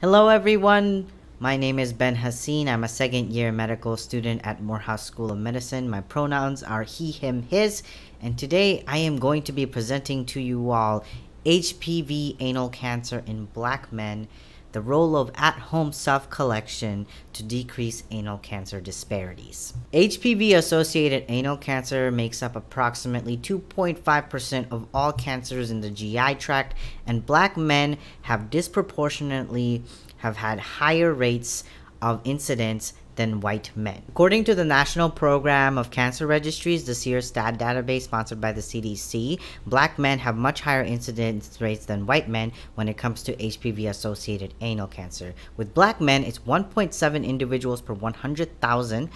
Hello, everyone. My name is Ben Haseen. I'm a second year medical student at Morehouse School of Medicine. My pronouns are he, him, his, and today I am going to be presenting to you all HPV anal cancer in black men the role of at-home self-collection to decrease anal cancer disparities. HPV-associated anal cancer makes up approximately 2.5% of all cancers in the GI tract, and black men have disproportionately have had higher rates of incidence than white men. According to the National Program of Cancer Registries, the SEER-STAT database sponsored by the CDC, black men have much higher incidence rates than white men when it comes to HPV-associated anal cancer. With black men, it's 1.7 individuals per 100,000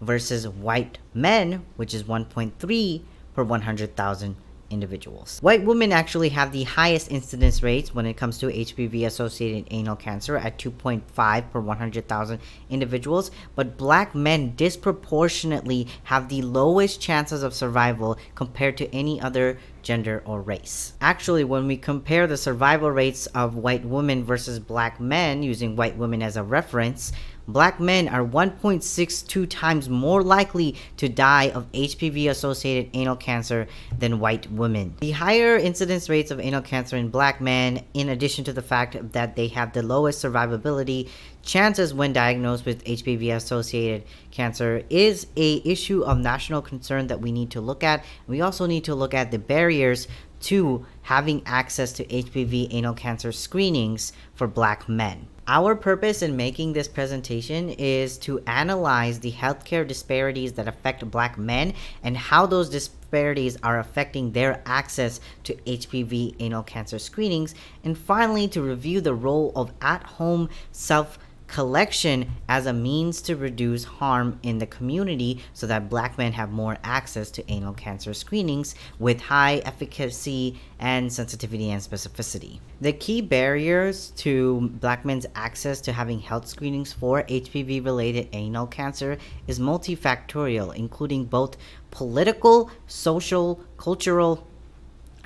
versus white men, which is 1.3 per 100,000 individuals. White women actually have the highest incidence rates when it comes to HPV associated anal cancer at 2.5 per 100,000 individuals, but black men disproportionately have the lowest chances of survival compared to any other gender or race. Actually, when we compare the survival rates of white women versus black men using white women as a reference, black men are 1.62 times more likely to die of HPV associated anal cancer than white women. The higher incidence rates of anal cancer in black men, in addition to the fact that they have the lowest survivability chances when diagnosed with HPV associated cancer is a issue of national concern that we need to look at. We also need to look at the barriers to having access to HPV anal cancer screenings for black men. Our purpose in making this presentation is to analyze the healthcare disparities that affect black men and how those disparities are affecting their access to HPV anal cancer screenings, and finally to review the role of at-home self collection as a means to reduce harm in the community so that black men have more access to anal cancer screenings with high efficacy and sensitivity and specificity. The key barriers to black men's access to having health screenings for HPV related anal cancer is multifactorial, including both political, social, cultural,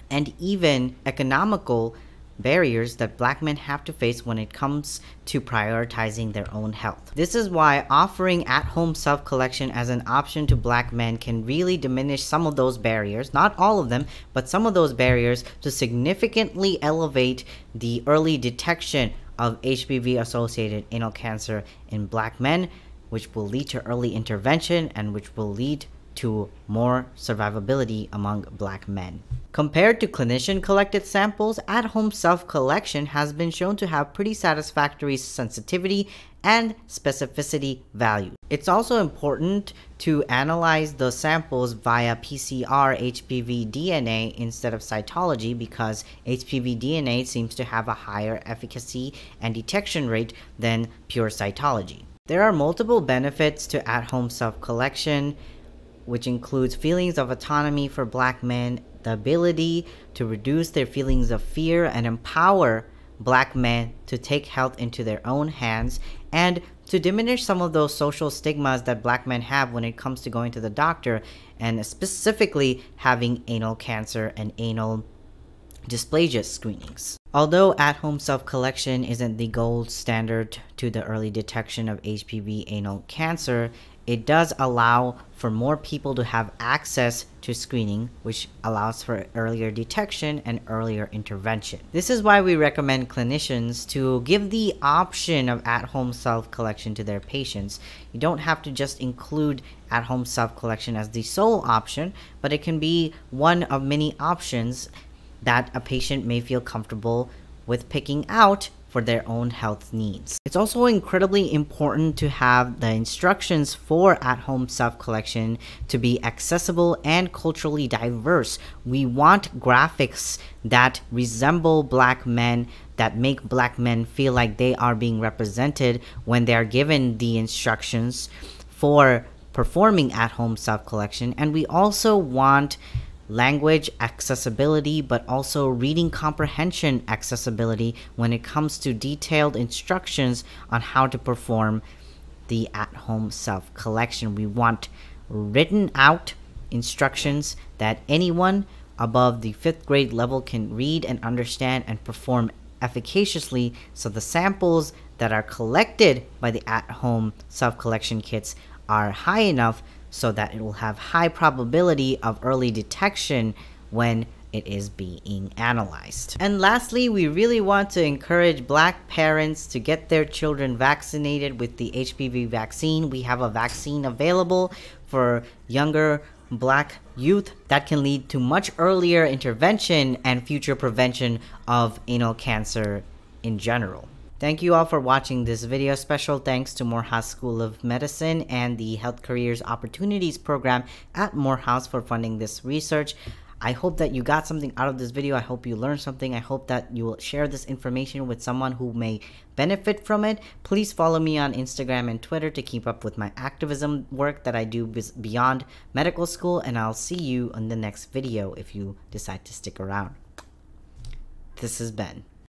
and even economical barriers that black men have to face when it comes to prioritizing their own health. This is why offering at-home self-collection as an option to black men can really diminish some of those barriers, not all of them, but some of those barriers to significantly elevate the early detection of HPV-associated anal cancer in black men, which will lead to early intervention and which will lead to more survivability among black men. Compared to clinician collected samples, at home self collection has been shown to have pretty satisfactory sensitivity and specificity value. It's also important to analyze the samples via PCR HPV DNA instead of cytology because HPV DNA seems to have a higher efficacy and detection rate than pure cytology. There are multiple benefits to at home self collection which includes feelings of autonomy for black men, the ability to reduce their feelings of fear and empower black men to take health into their own hands, and to diminish some of those social stigmas that black men have when it comes to going to the doctor, and specifically having anal cancer and anal dysplasia screenings. Although at-home self-collection isn't the gold standard to the early detection of HPV anal cancer, it does allow for more people to have access to screening, which allows for earlier detection and earlier intervention. This is why we recommend clinicians to give the option of at-home self-collection to their patients. You don't have to just include at-home self-collection as the sole option, but it can be one of many options that a patient may feel comfortable with picking out for their own health needs. It's also incredibly important to have the instructions for at-home self-collection to be accessible and culturally diverse. We want graphics that resemble black men that make black men feel like they are being represented when they are given the instructions for performing at-home self-collection and we also want language accessibility, but also reading comprehension accessibility when it comes to detailed instructions on how to perform the at-home self-collection. We want written out instructions that anyone above the fifth grade level can read and understand and perform efficaciously so the samples that are collected by the at-home self-collection kits are high enough so that it will have high probability of early detection when it is being analyzed. And lastly, we really want to encourage black parents to get their children vaccinated with the HPV vaccine. We have a vaccine available for younger black youth that can lead to much earlier intervention and future prevention of anal cancer in general. Thank you all for watching this video. Special thanks to Morehouse School of Medicine and the Health Careers Opportunities Program at Morehouse for funding this research. I hope that you got something out of this video. I hope you learned something. I hope that you will share this information with someone who may benefit from it. Please follow me on Instagram and Twitter to keep up with my activism work that I do beyond medical school. And I'll see you on the next video if you decide to stick around. This is Ben.